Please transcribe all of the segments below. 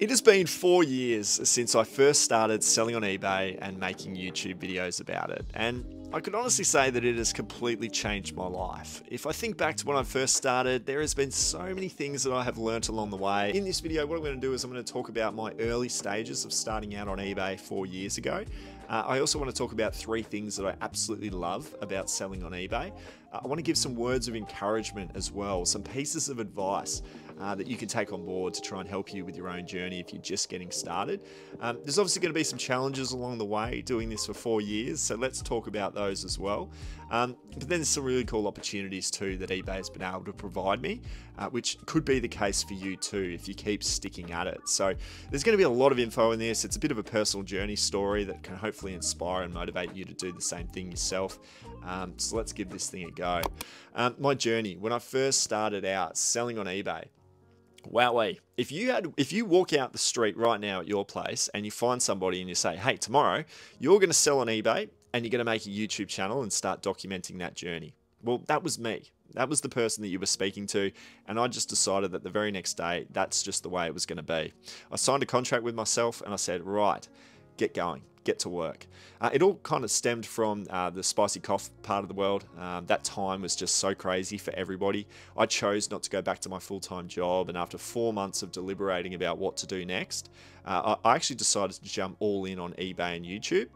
It has been four years since I first started selling on eBay and making YouTube videos about it, and I could honestly say that it has completely changed my life. If I think back to when I first started, there has been so many things that I have learnt along the way. In this video, what I'm going to do is I'm going to talk about my early stages of starting out on eBay four years ago. Uh, I also want to talk about three things that I absolutely love about selling on eBay. Uh, I want to give some words of encouragement as well, some pieces of advice uh, that you can take on board to try and help you with your own journey if you're just getting started. Um, there's obviously going to be some challenges along the way doing this for four years, so let's talk about those as well. Um, but then there's some really cool opportunities too that eBay has been able to provide me, uh, which could be the case for you too if you keep sticking at it. So there's going to be a lot of info in this. It's a bit of a personal journey story that can hopefully inspire and motivate you to do the same thing yourself. Um, so let's give this thing a go. Um, my journey when I first started out selling on eBay. Wowee. If you had if you walk out the street right now at your place and you find somebody and you say, "Hey, tomorrow you're going to sell on eBay and you're going to make a YouTube channel and start documenting that journey." Well, that was me. That was the person that you were speaking to, and I just decided that the very next day that's just the way it was going to be. I signed a contract with myself and I said, "Right, get going get to work. Uh, it all kind of stemmed from uh, the spicy cough part of the world. Um, that time was just so crazy for everybody. I chose not to go back to my full time job, and after four months of deliberating about what to do next, uh, I actually decided to jump all in on eBay and YouTube.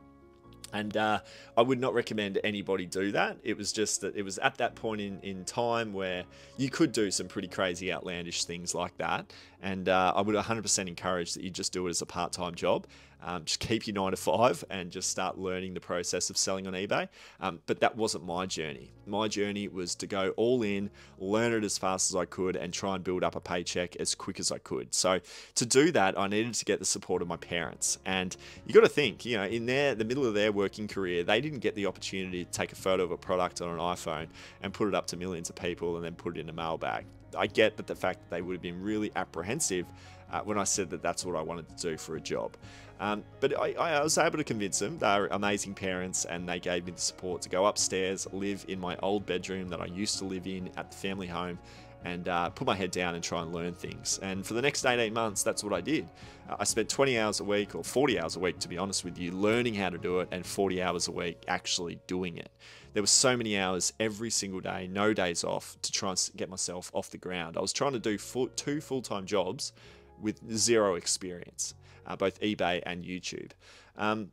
And uh, I would not recommend anybody do that. It was just that it was at that point in, in time where you could do some pretty crazy, outlandish things like that. And uh, I would 100% encourage that you just do it as a part time job. Um, just keep your nine to five and just start learning the process of selling on eBay. Um, but that wasn't my journey. My journey was to go all in, learn it as fast as I could, and try and build up a paycheck as quick as I could. So to do that, I needed to get the support of my parents. And you got to think, you know, in their the middle of their working career, they didn't get the opportunity to take a photo of a product on an iPhone and put it up to millions of people and then put it in a mailbag. I get that the fact that they would have been really apprehensive uh, when I said that that's what I wanted to do for a job. Um, but I, I, was able to convince them. They're amazing parents, and they gave me the support to go upstairs, live in my old bedroom that I used to live in at the family home, and uh, put my head down and try and learn things. And for the next 18 months, that's what I did. I spent 20 hours a week, or 40 hours a week, to be honest with you, learning how to do it, and 40 hours a week actually doing it. There were so many hours every single day, no days off, to try and get myself off the ground. I was trying to do full, two full time jobs with zero experience, uh, both eBay and YouTube. Um,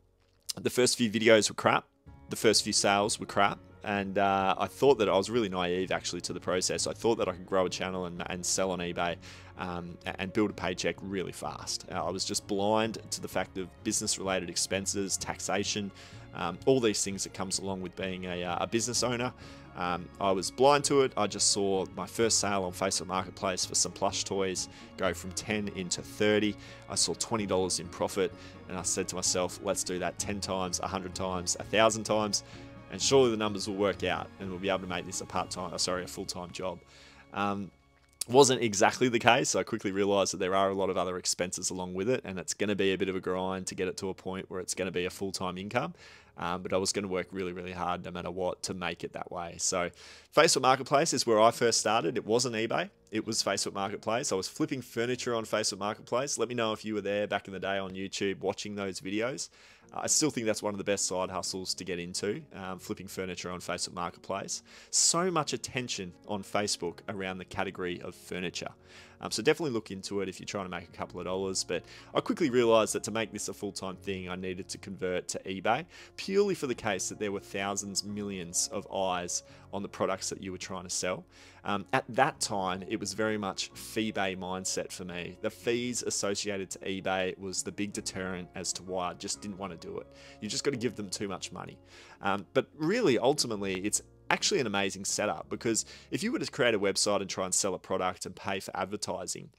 the first few videos were crap. The first few sales were crap and uh, I thought that I was really naive actually to the process. I thought that I could grow a channel and, and sell on eBay um, and build a paycheck really fast. Uh, I was just blind to the fact of business related expenses, taxation, um, all these things that comes along with being a, uh, a business owner. Um, I was blind to it. I just saw my first sale on Facebook Marketplace for some plush toys go from 10 into 30. I saw $20 in profit, and I said to myself, let's do that 10 times, 100 times, 1,000 times and surely the numbers will work out and we'll be able to make this a part-time, uh, sorry, a full-time job. Um, wasn't exactly the case. I quickly realized that there are a lot of other expenses along with it, and it's going to be a bit of a grind to get it to a point where it's going to be a full time income. Um, but I was going to work really, really hard no matter what to make it that way. So, Facebook Marketplace is where I first started. It wasn't eBay, it was Facebook Marketplace. I was flipping furniture on Facebook Marketplace. Let me know if you were there back in the day on YouTube watching those videos. I still think that's one of the best side hustles to get into, um, flipping furniture on Facebook Marketplace. So much attention on Facebook around the category of furniture. Um, so definitely look into it if you're trying to make a couple of dollars. But I quickly realized that to make this a full time thing, I needed to convert to eBay purely for the case that there were thousands, millions of eyes on the products that you were trying to sell. Um, at that time, it was very much fee-bay mindset for me. The fees associated to eBay was the big deterrent as to why I just didn't want to do it. You just got to give them too much money. Um, but really, ultimately, it's actually an amazing setup because if you were to create a website and try and sell a product and pay for advertising,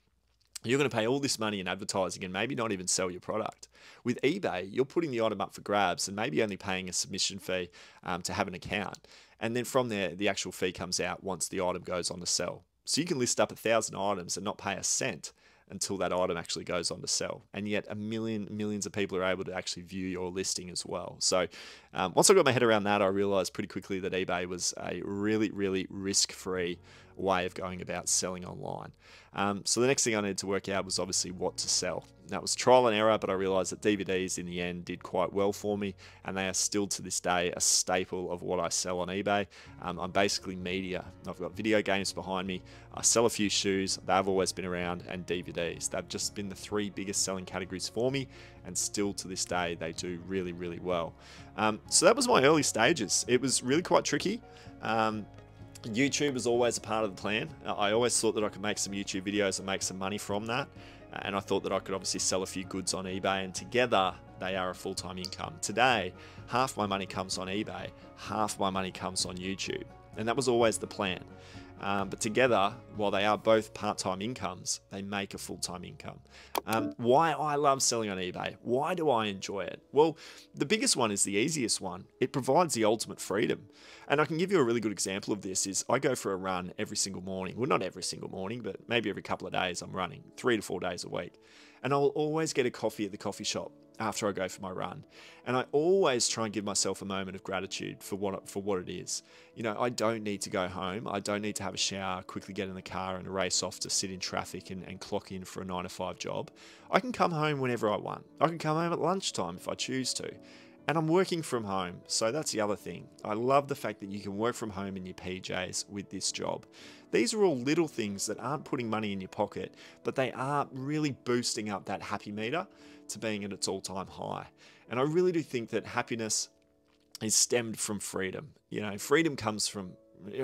you're going to pay all this money in advertising and maybe not even sell your product. With eBay, you're putting the item up for grabs and maybe only paying a submission fee um, to have an account. And then from there, the actual fee comes out once the item goes on to sell. So you can list up a thousand items and not pay a cent until that item actually goes on to sell. And yet, a million, millions of people are able to actually view your listing as well. So, um, once I got my head around that, I realized pretty quickly that eBay was a really, really risk free way of going about selling online. Um, so, the next thing I needed to work out was obviously what to sell. that was trial and error, but I realized that DVDs in the end did quite well for me, and they are still to this day a staple of what I sell on eBay. Um, I'm basically media. I've got video games behind me, I sell a few shoes, they've always been around, and DVDs. They've just been the three biggest selling categories for me, and still to this day, they do really, really well. Um, so that was my early stages. It was really quite tricky. Um, YouTube was always a part of the plan. I always thought that I could make some YouTube videos and make some money from that. And I thought that I could obviously sell a few goods on eBay, and together they are a full time income. Today, half my money comes on eBay, half my money comes on YouTube. And that was always the plan. Um, but together, while they are both part time incomes, they make a full time income. Um, why I love selling on eBay? Why do I enjoy it? Well, the biggest one is the easiest one. It provides the ultimate freedom. And I can give you a really good example of this is I go for a run every single morning. Well, not every single morning, but maybe every couple of days I'm running, three to four days a week. And I'll always get a coffee at the coffee shop after I go for my run. And I always try and give myself a moment of gratitude for what for what it is. You know, I don't need to go home. I don't need to have a shower, quickly get in the car and race off to sit in traffic and, and clock in for a nine to five job. I can come home whenever I want. I can come home at lunchtime if I choose to. And I'm working from home, so that's the other thing. I love the fact that you can work from home in your PJs with this job. These are all little things that aren't putting money in your pocket, but they are really boosting up that happy meter to being at its all time high. And I really do think that happiness is stemmed from freedom. You know, freedom comes from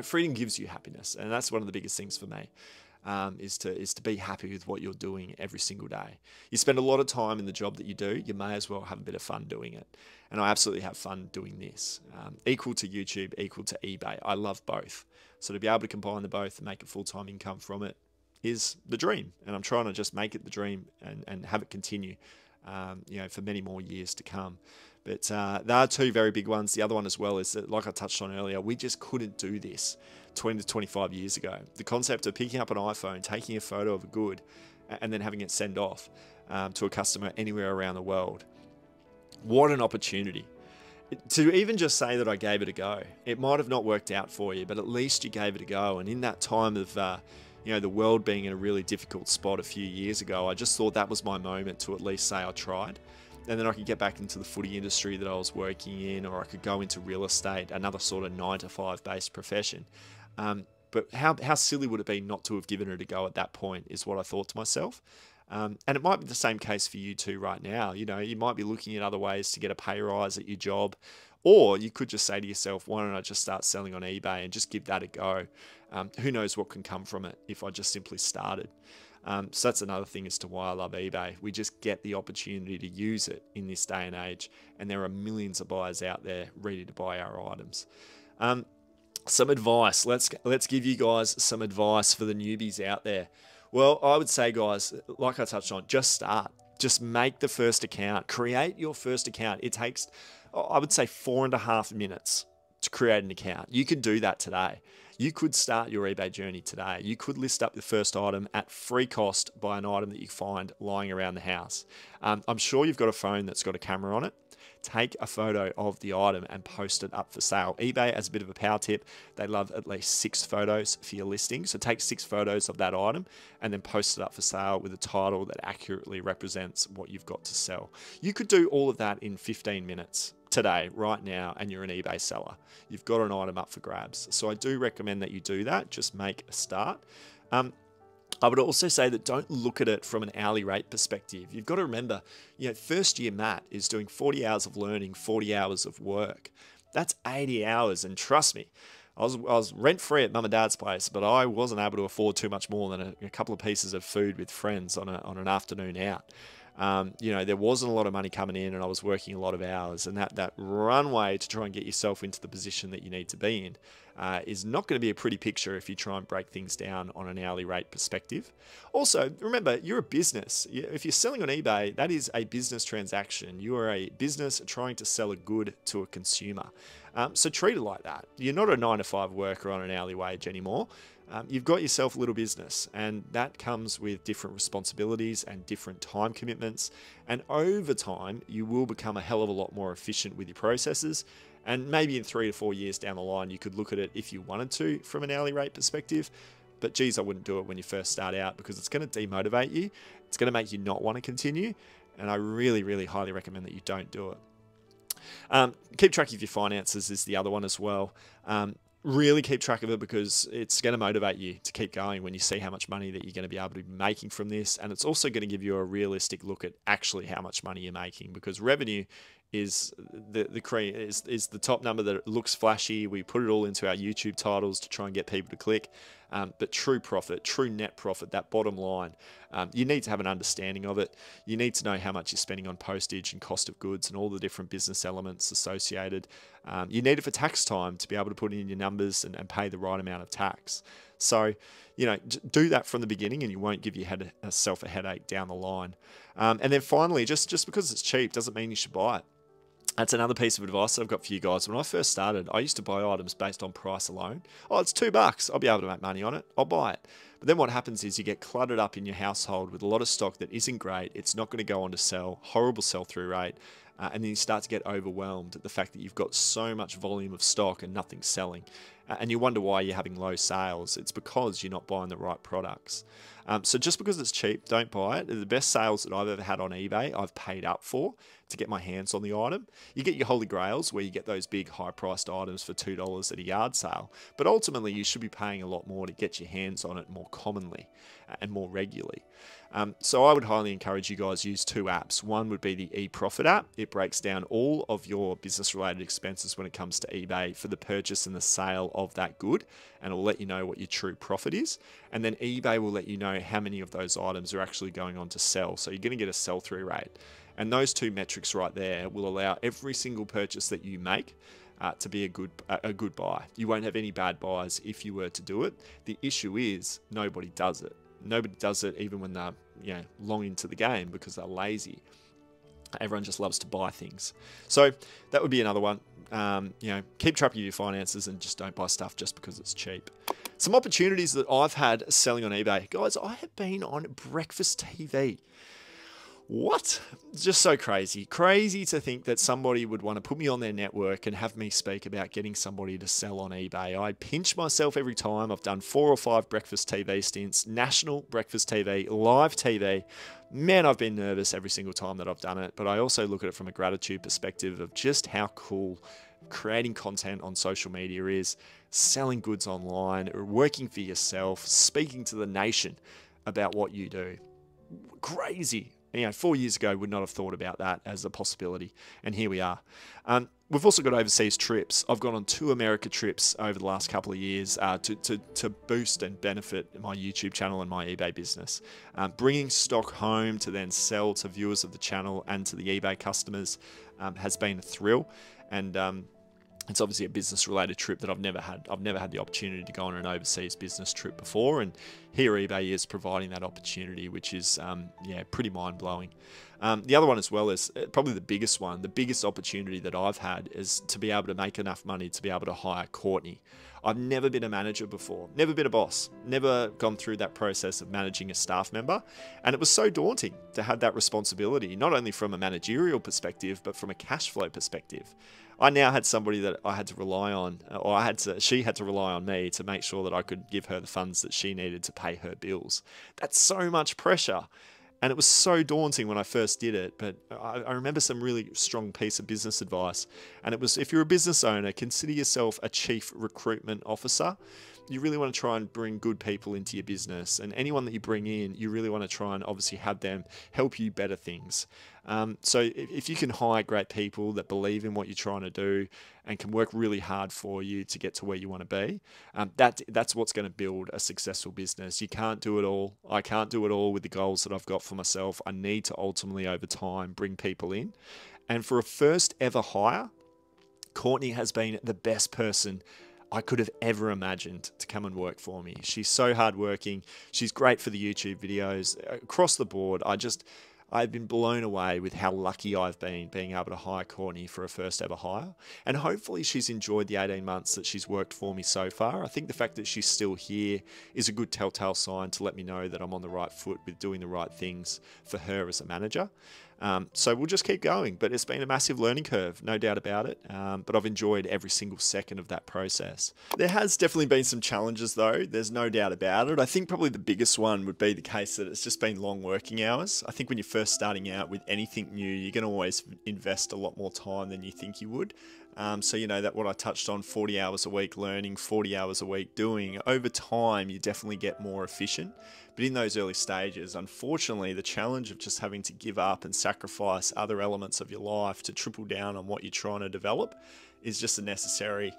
freedom gives you happiness, and that's one of the biggest things for me. Um, is to is to be happy with what you're doing every single day. You spend a lot of time in the job that you do. You may as well have a bit of fun doing it, and I absolutely have fun doing this. Um, equal to YouTube, equal to eBay. I love both. So to be able to combine the both and make a full time income from it is the dream, and I'm trying to just make it the dream and and have it continue um, you know, for many more years to come. But uh, there are two very big ones. The other one as well is that, like I touched on earlier, we just couldn't do this 20 to 25 years ago. The concept of picking up an iPhone, taking a photo of a good, and then having it send off um, to a customer anywhere around the world. What an opportunity. To even just say that I gave it a go, it might have not worked out for you, but at least you gave it a go. And in that time of uh, you know, the world being in a really difficult spot a few years ago, I just thought that was my moment to at least say I tried. And then I could get back into the footy industry that I was working in, or I could go into real estate, another sort of nine to five based profession. Um, but how, how silly would it be not to have given it a go at that point, is what I thought to myself. Um, and it might be the same case for you too right now. You know, you might be looking at other ways to get a pay rise at your job, or you could just say to yourself, why don't I just start selling on eBay and just give that a go? Um, who knows what can come from it if I just simply started. Um, so that's another thing as to why I love eBay. We just get the opportunity to use it in this day and age, and there are millions of buyers out there ready to buy our items. Um, some advice. Let's let's give you guys some advice for the newbies out there. Well, I would say, guys, like I touched on, just start. Just make the first account. Create your first account. It takes, I would say, four and a half minutes to create an account. You could do that today. You could start your eBay journey today. You could list up the first item at free cost by an item that you find lying around the house. Um, I'm sure you've got a phone that's got a camera on it. Take a photo of the item and post it up for sale. eBay, as a bit of a power tip, they love at least six photos for your listing. So take six photos of that item and then post it up for sale with a title that accurately represents what you've got to sell. You could do all of that in 15 minutes today, right now, and you're an eBay seller. You've got an item up for grabs. So I do recommend that you do that. Just make a start. Um, I would also say that don't look at it from an hourly rate perspective. You've got to remember, you know, first year Matt is doing 40 hours of learning, 40 hours of work. That's 80 hours, and trust me, I was, I was rent free at mum and dad's place, but I wasn't able to afford too much more than a, a couple of pieces of food with friends on, a, on an afternoon out um, you know, there wasn't a lot of money coming in and I was working a lot of hours. And that, that runway to try and get yourself into the position that you need to be in uh, is not going to be a pretty picture if you try and break things down on an hourly rate perspective. Also, remember, you're a business. If you're selling on eBay, that is a business transaction. You are a business trying to sell a good to a consumer. Um, so treat it like that. You're not a nine to five worker on an hourly wage anymore um, you've got yourself a little business, and that comes with different responsibilities and different time commitments. And over time, you will become a hell of a lot more efficient with your processes. And maybe in three to four years down the line, you could look at it if you wanted to from an hourly rate perspective. But geez, I wouldn't do it when you first start out because it's going to demotivate you. It's going to make you not want to continue. And I really, really highly recommend that you don't do it. Um, keep track of your finances is the other one as well. Um, really keep track of it because it's going to motivate you to keep going when you see how much money that you're going to be able to be making from this and it's also going to give you a realistic look at actually how much money you're making because revenue is the the cream is, is the top number that looks flashy. We put it all into our YouTube titles to try and get people to click. Um, but true profit, true net profit, that bottom line, um, you need to have an understanding of it. You need to know how much you're spending on postage and cost of goods and all the different business elements associated. Um, you need it for tax time to be able to put in your numbers and, and pay the right amount of tax. So, you know, do that from the beginning, and you won't give yourself a headache down the line. Um, and then finally, just just because it's cheap doesn't mean you should buy it. That's another piece of advice I've got for you guys. When I first started, I used to buy items based on price alone. Oh, it's two bucks. I'll be able to make money on it. I'll buy it. But then what happens is you get cluttered up in your household with a lot of stock that isn't great. It's not going to go on to sell. Horrible sell through rate. Uh, and then you start to get overwhelmed at the fact that you've got so much volume of stock and nothing's selling. And you wonder why you're having low sales. It's because you're not buying the right products. Um, so just because it's cheap, don't buy it. The best sales that I've ever had on eBay, I've paid up for to get my hands on the item. You get your holy grails where you get those big high priced items for $2 at a yard sale, but ultimately you should be paying a lot more to get your hands on it more commonly uh, and more regularly. Um, so I would highly encourage you guys use two apps. One would be the eProfit app. It breaks down all of your business related expenses when it comes to eBay for the purchase and the sale of that good, and it will let you know what your true profit is. And then eBay will let you know how many of those items are actually going on to sell. So you're going to get a sell through rate. And those two metrics right there will allow every single purchase that you make uh, to be a good a good buy. You won't have any bad buys if you were to do it. The issue is nobody does it. Nobody does it even when they're you know long into the game because they're lazy. Everyone just loves to buy things. So that would be another one. Um, you know, keep track of your finances and just don't buy stuff just because it's cheap. Some opportunities that I've had selling on eBay. Guys, I have been on breakfast TV. What? Just so crazy. Crazy to think that somebody would want to put me on their network and have me speak about getting somebody to sell on eBay. I pinch myself every time. I've done four or five breakfast TV stints, national breakfast TV, live TV. Man, I've been nervous every single time that I've done it, but I also look at it from a gratitude perspective of just how cool creating content on social media is, selling goods online, working for yourself, speaking to the nation about what you do. Crazy you know, four years ago would not have thought about that as a possibility, and here we are. Um, we've also got overseas trips. I've gone on two America trips over the last couple of years uh, to, to, to, boost and benefit my YouTube channel and my eBay business. Um, bringing stock home to then sell to viewers of the channel and to the eBay customers um, has been a thrill, and um, it's obviously a business related trip that I've never had. I've never had the opportunity to go on an overseas business trip before, and here eBay is providing that opportunity, which is um, yeah pretty mind blowing. Um, the other one as well is uh, probably the biggest one. The biggest opportunity that I've had is to be able to make enough money to be able to hire Courtney. I've never been a manager before, never been a boss, never gone through that process of managing a staff member. And it was so daunting to have that responsibility, not only from a managerial perspective, but from a cash flow perspective. I now had somebody that I had to rely on, uh, or I had to, she had to rely on me to make sure that I could give her the funds that she needed to pay her bills. That's so much pressure. And it was so daunting when I first did it, but I, I, remember some really strong piece of business advice. And it was if you're a business owner, consider yourself a chief recruitment officer you really want to try and bring good people into your business. And anyone that you bring in, you really want to try and obviously have them help you better things. Um, so if, if you can hire great people that believe in what you're trying to do and can work really hard for you to get to where you want to be, um, that that's what's going to build a successful business. You can't do it all. I can't do it all with the goals that I've got for myself. I need to ultimately over time bring people in. And for a first ever hire, Courtney has been the best person I could have ever imagined to come and work for me. She's so hardworking. She's great for the YouTube videos across the board. I just, I've been blown away with how lucky I've been being able to hire Courtney for a first ever hire. And hopefully she's enjoyed the 18 months that she's worked for me so far. I think the fact that she's still here is a good telltale sign to let me know that I'm on the right foot with doing the right things for her as a manager. Um, so we'll just keep going. But it's been a massive learning curve, no doubt about it. Um, but I've enjoyed every single second of that process. There has definitely been some challenges, though. There's no doubt about it. I think probably the biggest one would be the case that it's just been long working hours. I think when you're first starting out with anything new, you're going to always invest a lot more time than you think you would. Um, so, you know, that what I touched on 40 hours a week learning, 40 hours a week doing, over time, you definitely get more efficient. But in those early stages, unfortunately, the challenge of just having to give up and sacrifice other elements of your life to triple down on what you're trying to develop is just a necessary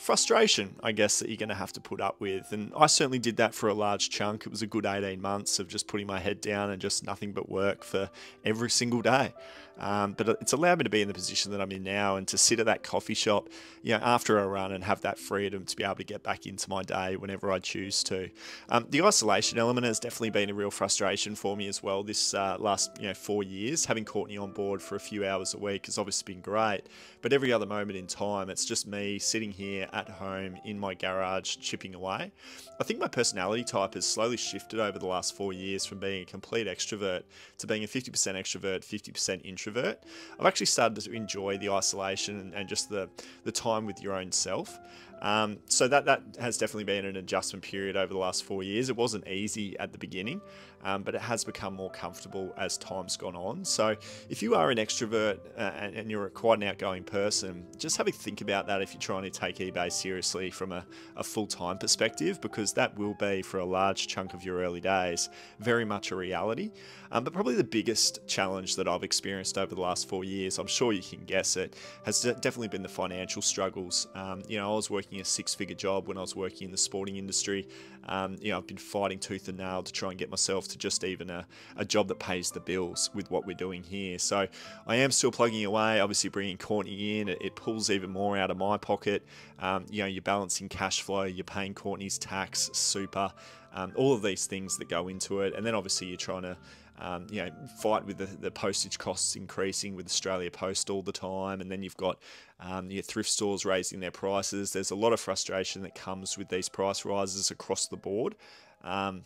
frustration, I guess, that you're going to have to put up with. And I certainly did that for a large chunk. It was a good 18 months of just putting my head down and just nothing but work for every single day. Um, but it's allowed me to be in the position that I'm in now and to sit at that coffee shop, you know, after a run and have that freedom to be able to get back into my day whenever I choose to. Um, the isolation element has definitely been a real frustration for me as well. This uh, last, you know, four years, having Courtney on board for a few hours a week has obviously been great. But every other moment in time, it's just me sitting here at home in my garage chipping away. I think my personality type has slowly shifted over the last four years from being a complete extrovert to being a 50% extrovert, 50% introvert. I've actually started to enjoy the isolation and, just the, the time with your own self. Um, so that that has definitely been an adjustment period over the last four years. It wasn't easy at the beginning, um, but it has become more comfortable as time's gone on. So if you are an extrovert uh, and, and, you're quite an outgoing person, just have a think about that if you're trying to take eBay seriously from a, a full-time perspective, because that will be for a large chunk of your early days very much a reality. Um, but probably the biggest challenge that I've experienced over the last four years, I'm sure you can guess it, has definitely been the financial struggles. Um, you know, I was working a six-figure job when I was working in the sporting industry. Um, you know, I've been fighting tooth and nail to try and get myself to just even a, a job that pays the bills with what we're doing here. So I am still plugging away, obviously bringing Courtney in. It, it pulls even more out of my pocket. Um, you know, you're balancing cash flow, you're paying Courtney's tax, super, um, all of these things that go into it. And then obviously you're trying to um, you know, fight with the, the, postage costs increasing with Australia Post all the time, and then you've got um, your thrift stores raising their prices. There's a lot of frustration that comes with these price rises across the board. Um,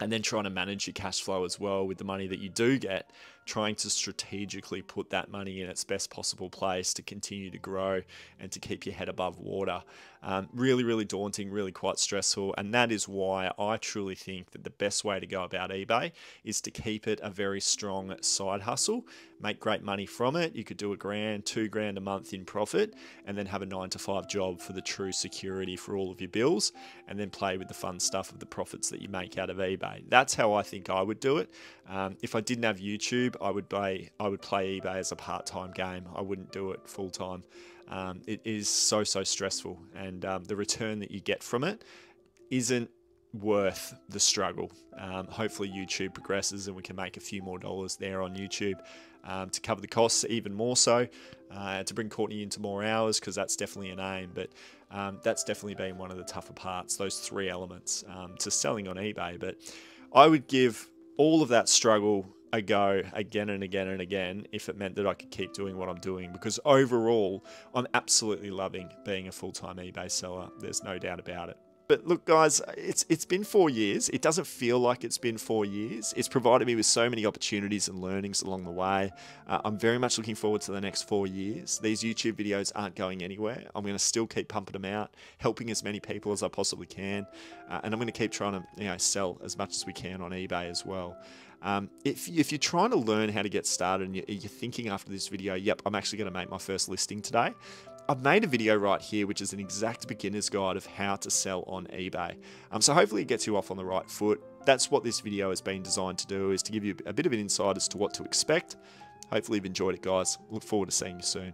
and then trying to manage your cash flow as well with the money that you do get, trying to strategically put that money in its best possible place to continue to grow and to keep your head above water. Um, really, really daunting, really quite stressful. And that is why I truly think that the best way to go about eBay is to keep it a very strong side hustle, make great money from it. You could do a grand, two grand a month in profit, and then have a nine to five job for the true security for all of your bills, and then play with the fun stuff of the profits that you make out of eBay. That's how I think I would do it. Um, if I didn't have YouTube, I would play I would play eBay as a part-time game. I wouldn't do it full time. Um, it is so so stressful, and um, the return that you get from it isn't worth the struggle. Um, hopefully, YouTube progresses and we can make a few more dollars there on YouTube um, to cover the costs even more so, uh, to bring Courtney into more hours because that's definitely an aim. But um, that's definitely been one of the tougher parts, those three elements um, to selling on eBay. But I would give all of that struggle a go again and again and again if it meant that I could keep doing what I'm doing because overall I'm absolutely loving being a full-time eBay seller. There's no doubt about it. But look guys it's it's been 4 years. It doesn't feel like it's been 4 years. It's provided me with so many opportunities and learnings along the way. Uh, I'm very much looking forward to the next 4 years. These YouTube videos aren't going anywhere. I'm going to still keep pumping them out helping as many people as I possibly can. Uh, and I'm going to keep trying to you know sell as much as we can on eBay as well um, if, if you're trying to learn how to get started and you're, you're thinking after this video, yep, I'm actually going to make my first listing today, I've made a video right here, which is an exact beginner's guide of how to sell on eBay. Um, so hopefully it gets you off on the right foot. That's what this video has been designed to do, is to give you a bit of an insight as to what to expect. Hopefully you've enjoyed it, guys. Look forward to seeing you soon.